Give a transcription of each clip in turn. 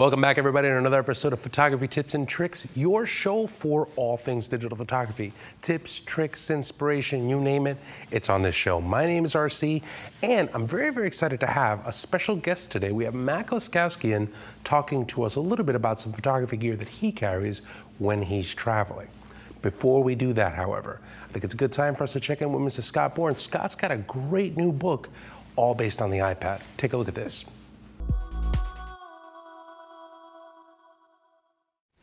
Welcome back, everybody, to another episode of Photography Tips and Tricks, your show for all things digital photography. Tips, tricks, inspiration, you name it, it's on this show. My name is RC, and I'm very, very excited to have a special guest today. We have Matt Kloskowski talking to us a little bit about some photography gear that he carries when he's traveling. Before we do that, however, I think it's a good time for us to check in with Mr. Scott Bourne. Scott's got a great new book, all based on the iPad. Take a look at this.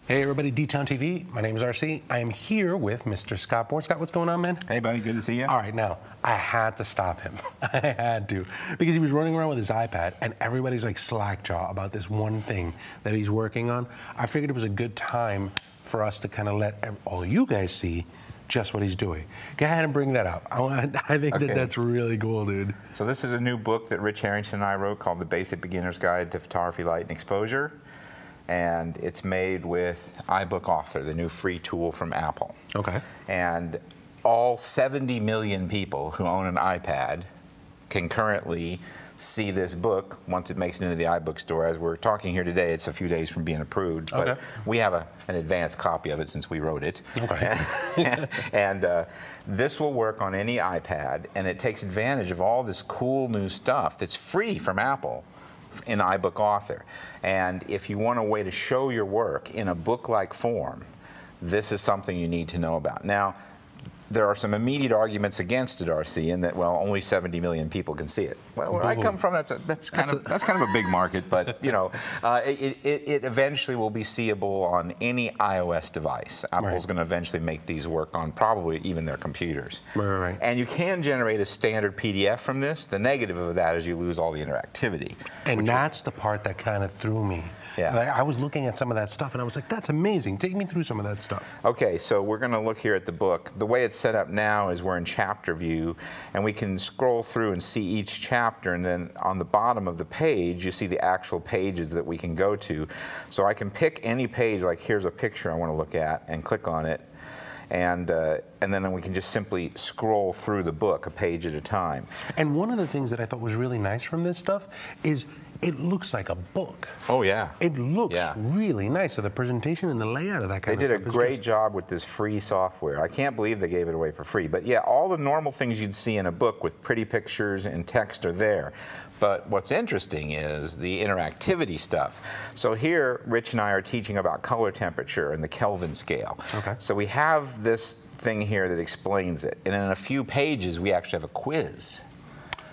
Hey everybody, D-Town TV. My name is RC. I am here with Mr. Scott Bourne. Scott, what's going on, man? Hey, buddy. Good to see you. All right, now I had to stop him. I had to because he was running around with his iPad, and everybody's like slackjaw about this one thing that he's working on. I figured it was a good time for us to kind of let all you guys see just what he's doing. Go ahead and bring that up. I, I think okay. that that's really cool, dude. So this is a new book that Rich Harrington and I wrote called The Basic Beginner's Guide to Photography, Light, and Exposure and it's made with iBook Author, the new free tool from Apple. Okay. And all 70 million people who own an iPad can currently see this book once it makes it into the iBook store. As we're talking here today, it's a few days from being approved, but okay. we have a, an advanced copy of it since we wrote it. Okay. and, and uh, this will work on any iPad, and it takes advantage of all this cool new stuff that's free from Apple in iBook Author. And if you want a way to show your work in a book-like form, this is something you need to know about. Now, there are some immediate arguments against it, RC, in that well, only 70 million people can see it. Well, where I come from, that's a, that's kind that's of a, that's kind of a big market, but you know, uh, it, it, it, eventually will be seeable on any iOS device. Apple's right. going to eventually make these work on probably even their computers. Right, right. And you can generate a standard PDF from this. The negative of that is you lose all the interactivity. And that's the part that kind of threw me. Yeah. Like, I was looking at some of that stuff and I was like, that's amazing. Take me through some of that stuff. Okay, so we're going to look here at the book. The way it's set up now is we're in chapter view and we can scroll through and see each chapter and then on the bottom of the page you see the actual pages that we can go to. So I can pick any page, like here's a picture I want to look at and click on it and uh, and then we can just simply scroll through the book a page at a time. And one of the things that I thought was really nice from this stuff is it looks like a book. Oh yeah. It looks yeah. really nice. So the presentation and the layout of that kind they of stuff. They did a great job with this free software. I can't believe they gave it away for free. But yeah, all the normal things you'd see in a book with pretty pictures and text are there. But what's interesting is the interactivity stuff. So here, Rich and I are teaching about color temperature and the Kelvin scale. Okay. So we have this thing here that explains it. And in a few pages, we actually have a quiz.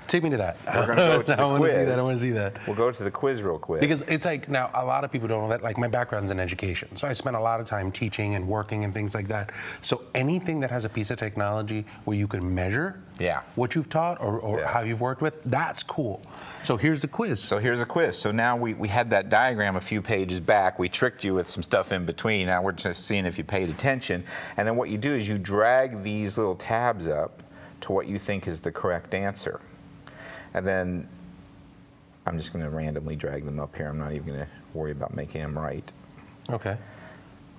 Take me to that. We're to go to I quiz. See that. I want to see that. We'll go to the quiz real quick. Because it's like, now, a lot of people don't know that. Like, my background's in education. So I spent a lot of time teaching and working and things like that. So anything that has a piece of technology where you can measure yeah. what you've taught or, or yeah. how you've worked with, that's cool. So here's the quiz. So here's a quiz. So now we, we had that diagram a few pages back. We tricked you with some stuff in between. Now we're just seeing if you paid attention. And then what you do is you drag these little tabs up to what you think is the correct answer. And then I'm just going to randomly drag them up here. I'm not even going to worry about making them right. Okay.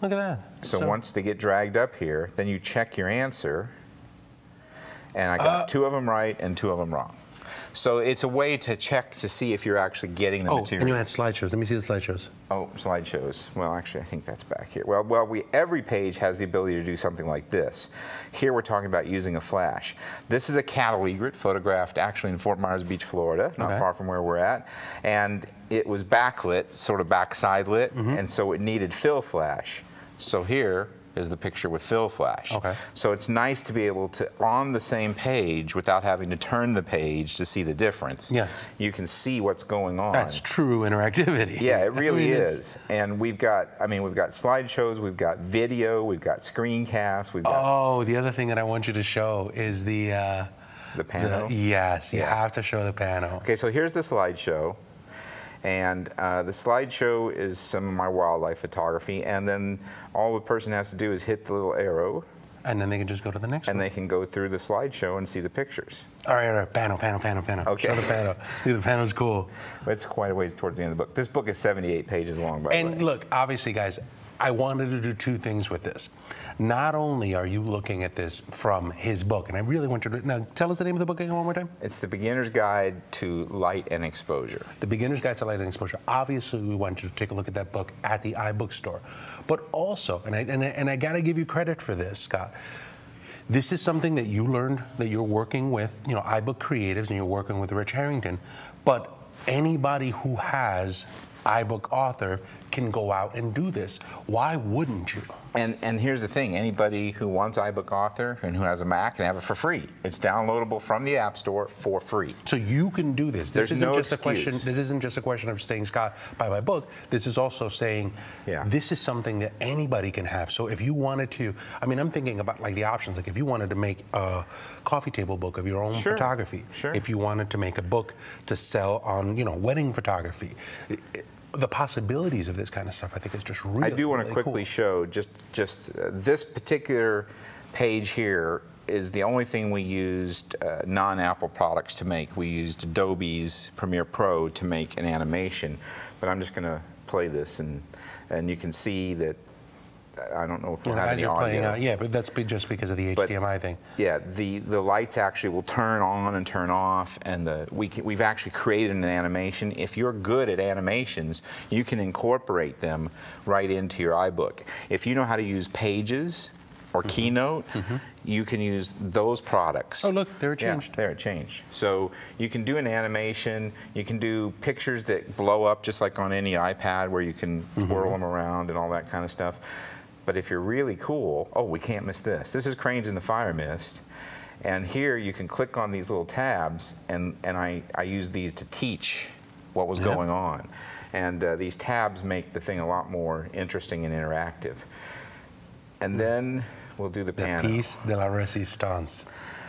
Look at that. So, so, once they get dragged up here, then you check your answer. And I got uh, two of them right and two of them wrong. So it's a way to check to see if you're actually getting the oh, material. and you had slideshows. Let me see the slideshows. Oh, slideshows. Well, actually, I think that's back here. Well, well, we every page has the ability to do something like this. Here we're talking about using a flash. This is a cattle egret photographed actually in Fort Myers Beach, Florida, not okay. far from where we're at. And it was backlit, sort of backside lit, mm -hmm. and so it needed fill flash. So here, is the picture with fill flash. Okay. So it's nice to be able to, on the same page, without having to turn the page to see the difference. Yes. You can see what's going on. That's true interactivity. Yeah, it really I mean, is. And we've got, I mean, we've got slideshows, we've got video, we've got screencasts, we've got. Oh, the other thing that I want you to show is the. Uh, the pano? The, yes, you yeah. have to show the panel. Okay, so here's the slideshow. And uh, the slideshow is some of my wildlife photography. And then all the person has to do is hit the little arrow. And then they can just go to the next and one. they can go through the slideshow and see the pictures. All right, all right, panel, panel, panel, panel. Okay. Show the panel. See, the panel's cool. It's quite a ways towards the end of the book. This book is 78 pages long, by and the way. look, obviously, guys, I wanted to do two things with this. Not only are you looking at this from his book, and I really want you to now tell us the name of the book again one more time. It's the beginner's guide to light and exposure. The Beginner's Guide to Light and Exposure. Obviously, we want you to take a look at that book at the iBookstore. But also, and I, and I, and I got to give you credit for this, Scott. This is something that you learned that you're working with, you know, iBook creatives, and you're working with Rich Harrington. But anybody who has iBook author can go out and do this. Why wouldn't you? And, and here's the thing, anybody who wants iBook Author and who has a Mac can have it for free. It's downloadable from the App Store for free. So you can do this. This There's isn't no just a question. excuse. This isn't just a question of saying, Scott, buy my book. This is also saying, Yeah. this is something that anybody can have. So if you wanted to, I mean, I'm thinking about like the options. Like if you wanted to make a coffee table book of your own Sure. photography, Sure. if you wanted to make a book to sell on, you know, wedding photography, it- the possibilities of this kind of stuff, I think, is just really. I do want to really quickly cool. show just just uh, this particular page here is the only thing we used uh, non-Apple products to make. We used Adobe's Premiere Pro to make an animation, but I'm just going to play this and and you can see that I don't know if we Well, have as any you're audio. out, yeah, but that's just because of the But- HDMI thing. Yeah, the, the lights actually will turn on and turn off, and the, we can, we've actually created an animation. If you're good at animations, you can incorporate them right into your iBook. If you know how to use Pages or Mm-hmm. Keynote, you can use those products. Oh, look, Yeah, changed. there it changed. So you can do an animation, you can do pictures that blow up just like on any iPad where you can Mm-hmm. twirl them around and all that kind of stuff. But if you're really cool, oh, we can't miss this. This is Cranes in the Fire Mist. And here you can click on these little tabs, and, and I, I use these to teach what was Yeah. going on. And uh, these tabs make the thing a lot more interesting and interactive. And then we'll do the The panel. piece de la resistance.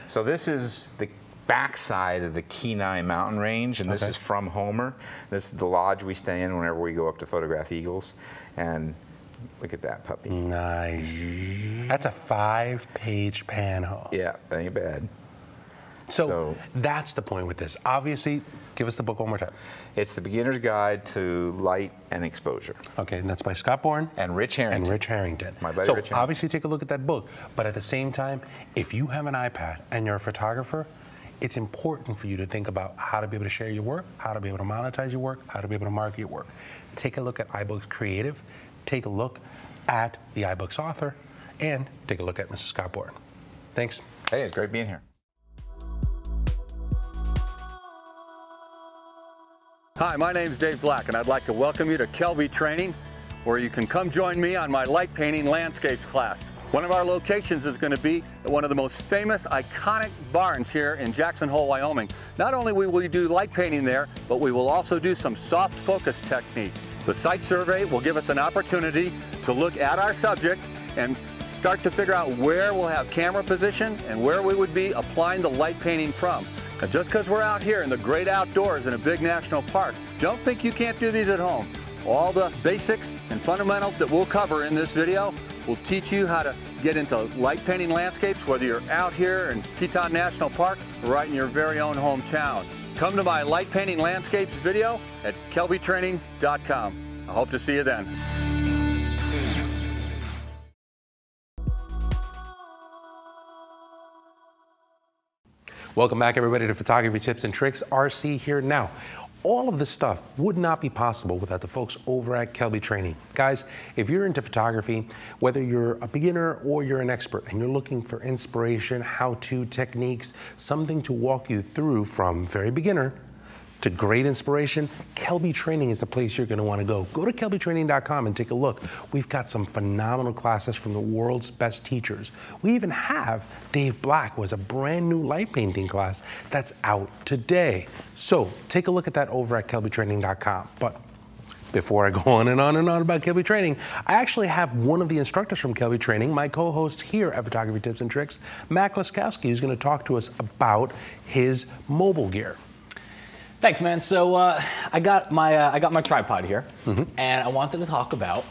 So this is the backside of the Kenai mountain range, and this Okay. is from Homer. This is the lodge we stay in whenever we go up to photograph eagles. And look at that puppy. Nice. That's a five-page panel. Yeah, that ain't bad. So, So- that's the point with this. Obviously, give us the book one more time. It's the beginner's guide to light and exposure. Okay, and that's by Scott Bourne And Rich Harrington. and Rich Harrington. My buddy so Rich Harrington. obviously, take a look at that book. But at the same time, if you have an iPad and you're a photographer, it's important for you to think about how to be able to share your work, how to be able to monetize your work, how to be able to market your work. Take a look at iBooks Creative. Take a look at the iBooks author, and take a look at Mr. Scott Bourne. Thanks. Hey, it's great being here. Hi, my name is Dave Black, and I'd like to welcome you to Kelby Training, where you can come join me on my light painting landscapes class. One of our locations is going to be at one of the most famous, iconic barns here in Jackson Hole, Wyoming. Not only will we do light painting there, but we will also do some soft focus technique. The site survey will give us an opportunity to look at our subject and start to figure out where we'll have camera position and where we would be applying the light painting from. Now, just because we're out here in the great outdoors in a big national park, don't think you can't do these at home. All the basics and fundamentals that we'll cover in this video will teach you how to get into light painting landscapes, whether you're out here in Teton National Park or right in your very own hometown. Come to my light painting landscapes video at kelbytraining.com. I hope to see you then. Welcome back, everybody, to Photography Tips and Tricks. RC here now. All of this stuff would not be possible without the folks over at Kelby Training. Guys, if you're into photography, whether you're a beginner or you're an expert and you're looking for inspiration, how-to techniques, something to walk you through from very beginner to great inspiration, Kelby Training is the place you're going to want to go. Go to kelbytraining.com and take a look. We've got some phenomenal classes from the world's best teachers. We even have Dave Black, who has a brand new light painting class that's out today. So take a look at that over at kelbytraining.com. But before I go on and on and on about Kelby Training, I actually have one of the instructors from Kelby Training, my co-host here at Photography Tips and Tricks, Matt Kloskowski, who's going to talk to us about his mobile gear. Thanks, man. So uh, I got my uh, I got my tripod here, Mm-hmm. and I wanted to talk about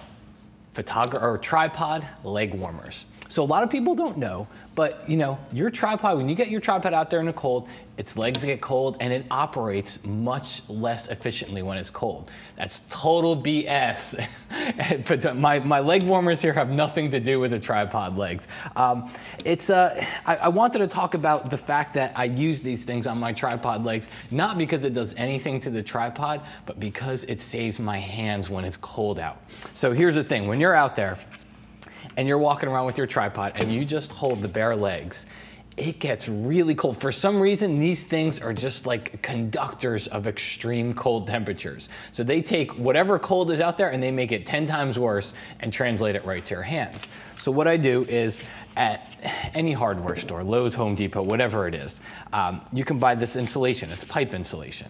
photographer or tripod leg warmers. So a lot of people don't know, but you know, your tripod, when you get your tripod out there in the cold, its legs get cold and it operates much less efficiently when it's cold. That's total BS. but my, my leg warmers here have nothing to do with the tripod legs. Um, it's, uh, I, I wanted to talk about the fact that I use these things on my tripod legs, not because it does anything to the tripod, but because it saves my hands when it's cold out. So here's the thing, when you're out there, and you're walking around with your tripod and you just hold the bare legs, it gets really cold. For some reason, these things are just like conductors of extreme cold temperatures. So they take whatever cold is out there and they make it 10 times worse and translate it right to your hands. So what I do is at any hardware store, Lowe's, Home Depot, whatever it is, um, you can buy this insulation. It's pipe insulation.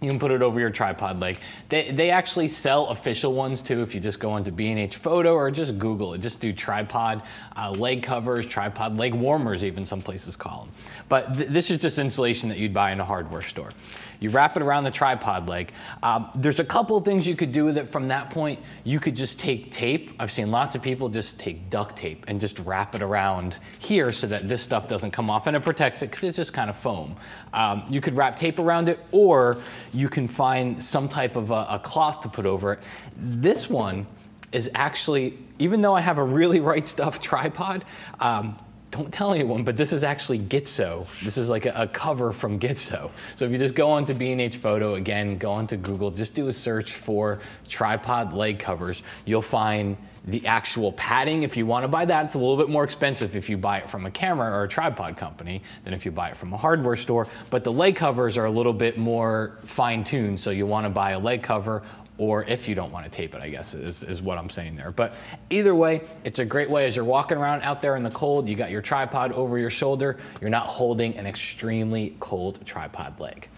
You can put it over your tripod leg. They, they actually sell official ones too if you just go onto B&H Photo or just Google it. Just do tripod uh, leg covers, tripod leg warmers even some places call them. But th this is just insulation that you'd buy in a hardware store. You wrap it around the tripod leg. Um, there's a couple of things you could do with it from that point. You could just take tape. I've seen lots of people just take duct tape and just wrap it around here so that this stuff doesn't come off and it protects it because it's just kind of foam. Um, you could wrap tape around it or you can find some type of a, a cloth to put over it. This one is actually, even though I have a really right stuff tripod, um, don't tell anyone, but this is actually Gitzo. This is like a, a, cover from Gitzo. So if you just go onto B&H Photo, again, go onto Google, just do a search for tripod leg covers. You'll find the actual padding. If you want to buy that, it's a little bit more expensive if you buy it from a camera or a tripod company than if you buy it from a hardware store. But the leg covers are a little bit more fine tuned. So you want to buy a leg cover or if you don't want to tape it, I guess is, is what I'm saying there. But either way, it's a great way as you're walking around out there in the cold, you got your tripod over your shoulder, you're not holding an extremely cold tripod leg.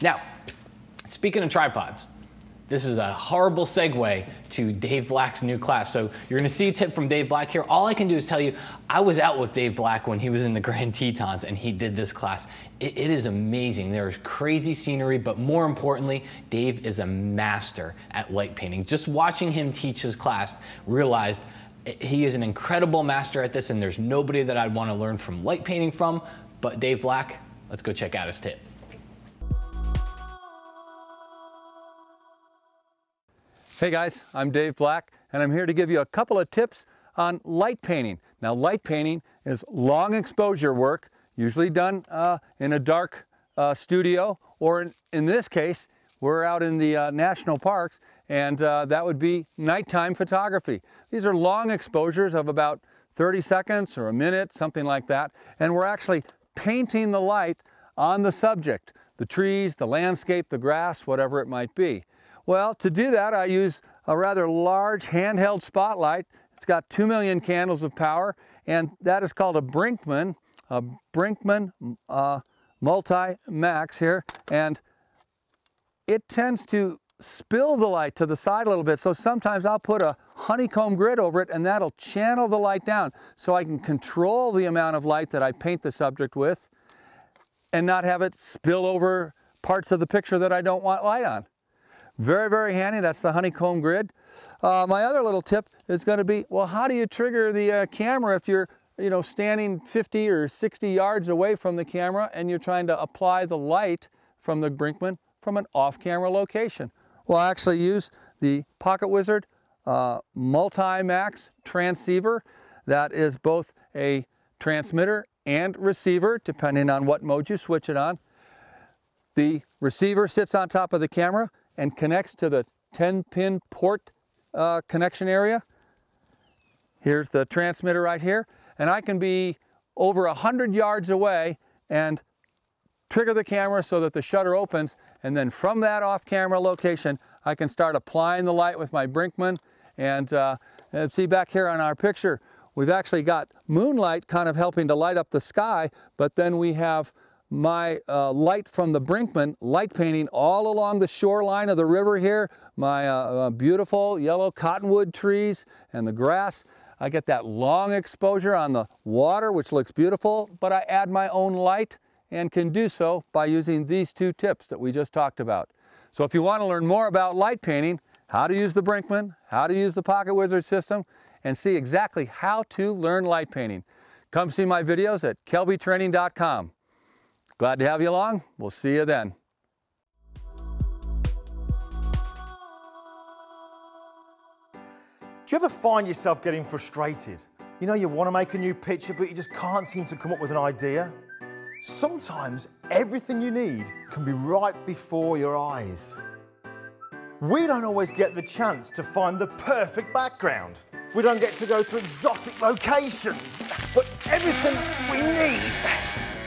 Now, speaking of tripods, this is a horrible segue to Dave Black's new class. So you're gonna see a tip from Dave Black here. All I can do is tell you, I was out with Dave Black when he was in the Grand Tetons and he did this class. it, it is amazing. There's crazy scenery, but more importantly, Dave is a master at light painting. Just watching him teach his class, realized he is an incredible master at this and there's nobody that I'd wanna learn from light painting from, but Dave Black, let's go check out his tip. Hey guys, I'm Dave Black and I'm here to give you a couple of tips on light painting. Now light painting is long exposure work, usually done uh, in a dark uh, studio or in, in, this case, we're out in the uh, national parks and uh, that would be nighttime photography. These are long exposures of about 30 seconds or a minute, something like that, and we're actually painting the light on the subject, the trees, the landscape, the grass, whatever it might be. Well, to do that, I use a rather large handheld spotlight. It's got 2 million candles of power, and that is called a Brinkmann, a Brinkmann uh, Multi-Max here, and it tends to spill the light to the side a little bit. So sometimes I'll put a honeycomb grid over it and that'll channel the light down so I can control the amount of light that I paint the subject with and not have it spill over parts of the picture that I don't want light on. Very, very handy. That's the honeycomb grid. Uh, my other little tip is going to be, well, how do you trigger the uh, camera if you're you know, standing 50 or 60 yards away from the camera and you're trying to apply the light from the Brinkmann from an off-camera location? Well, I actually use the Pocket Wizard uh, Multi-Max transceiver. That is both a transmitter and receiver, depending on what mode you switch it on. The receiver sits on top of the camera and connects to the 10 pin port uh, connection area. Here's the transmitter right here. And I can be over 100 yards away and trigger the camera so that the shutter opens. And then from that off-camera location, I can start applying the light with my Brinkmann. And, uh, and see back here on our picture, we've actually got moonlight kind of helping to light up the sky, but then we have my uh, light from the Brinkmann light painting all along the shoreline of the river here, my uh, uh, beautiful yellow cottonwood trees and the grass. I get that long exposure on the water, which looks beautiful, but I add my own light and can do so by using these two tips that we just talked about. So if you want to learn more about light painting, how to use the Brinkmann, how to use the Pocket Wizard system, and see exactly how to learn light painting. Come see my videos at kelbytraining.com. Glad to have you along. We'll see you then. Do you ever find yourself getting frustrated? You know, you want to make a new picture, but you just can't seem to come up with an idea? Sometimes everything you need can be right before your eyes. We don't always get the chance to find the perfect background. We don't get to go to exotic locations, but everything we need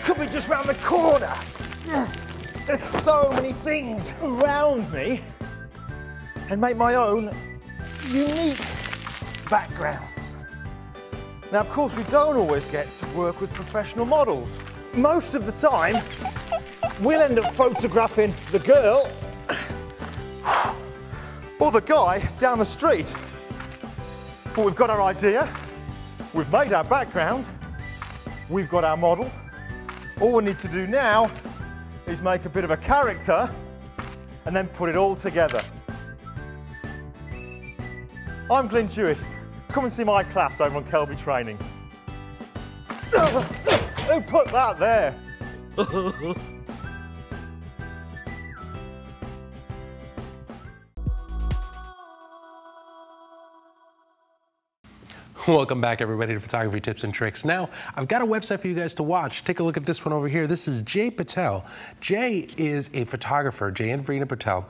could be just round the corner. There's so many things around me and make my own unique backgrounds. Now, of course, we don't always get to work with professional models. Most of the time, we'll end up photographing the girl or the guy down the street. But we've got our idea, we've made our background, we've got our model. All we need to do now is make a bit of a character and then put it all together. I'm Glyn Dewis. Come and see my class over on Kelby Training. Who put that there? Welcome back, everybody, to Photography Tips and Tricks. Now, I've got a website for you guys to watch. Take a look at this one over here. This is Jay Patel. Jay is a photographer, Jay and Varina Patel.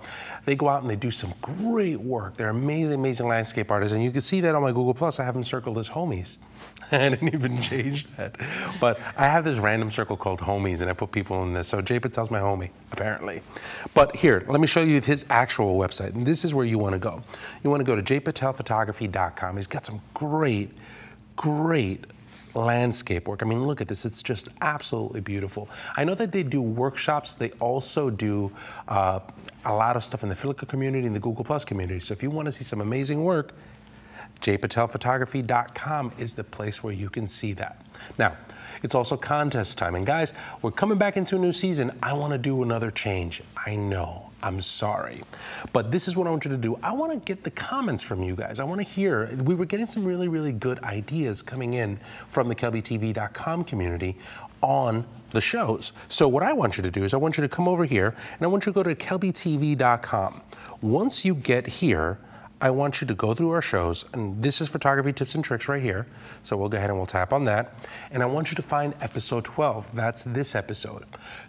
They go out and they do some great work. They're amazing, amazing landscape artists, and you can see that on my Google Plus. I have them circled as homies. I didn't even change that. But I have this random circle called homies, and I put people in this. So Jay Patel's my homie, apparently. But here, let me show you his actual website. And this is where you want to go. You want to go to jaypatelphotography.com. He's got some great, great landscape work. I mean, look at this. It's just absolutely beautiful. I know that they do workshops. They also do uh, a lot of stuff in the Flickr community and the Google Plus community. So if you want to see some amazing work, jaypatelphotography.com is the place where you can see that. Now, it's also contest time. And guys, we're coming back into a new season. I want to do another change. I know. I'm sorry. But this is what I want you to do. I want to get the comments from you guys. I want to hear. We were getting some really, really good ideas coming in from the KelbyTV.com community on the shows. So what I want you to do is I want you to come over here and I want you to go to KelbyTV.com. Once you get here, I want you to go through our shows, and this is photography tips and tricks right here. So we'll go ahead and we'll tap on that. And I want you to find episode 12. That's this episode.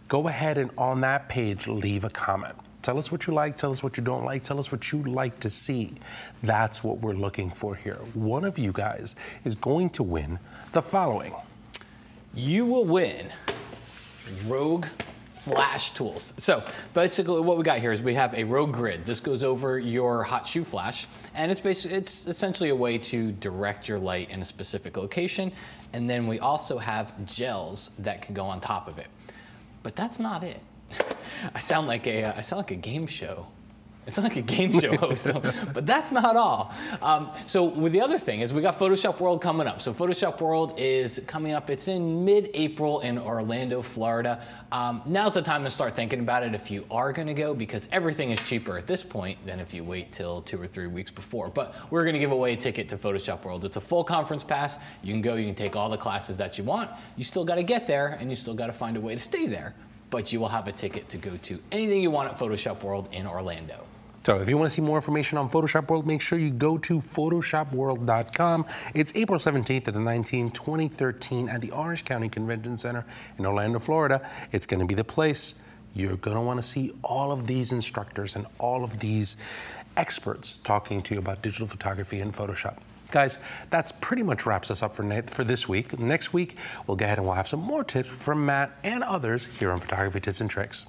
Go ahead and on that page, leave a comment. Tell us what you like, tell us what you don't like, tell us what you'd like to see. That's what we're looking for here. One of you guys is going to win the following. You will win Rogue flash tools. So basically what we got here is we have a rogue grid. This goes over your hot shoe flash and it's basically, it's essentially a way to direct your light in a specific location. And then we also have gels that can go on top of it. But that's not it. I sound like a, uh, I sound like a game show it's not like a game show host, but that's not all. Um, so with the other thing is we got Photoshop World coming up. So Photoshop World is coming up. It's in mid-April in Orlando, Florida. Um, now's the time to start thinking about it if you are going to go because everything is cheaper at this point than if you wait till two or three weeks before. But we're going to give away a ticket to Photoshop World. It's a full conference pass. You can go. You can take all the classes that you want. You still got to get there, and you still got to find a way to stay there. But you will have a ticket to go to anything you want at Photoshop World in Orlando. So if you want to see more information on Photoshop World, make sure you go to photoshopworld.com. It's April 17th to the 19th, 2013 at the Orange County Convention Center in Orlando, Florida. It's going to be the place you're going to want to see all of these instructors and all of these experts talking to you about digital photography and Photoshop. Guys, that's pretty much wraps us up for, for this week. Next week, we'll go ahead and we'll have some more tips from Matt and others here on Photography Tips and Tricks.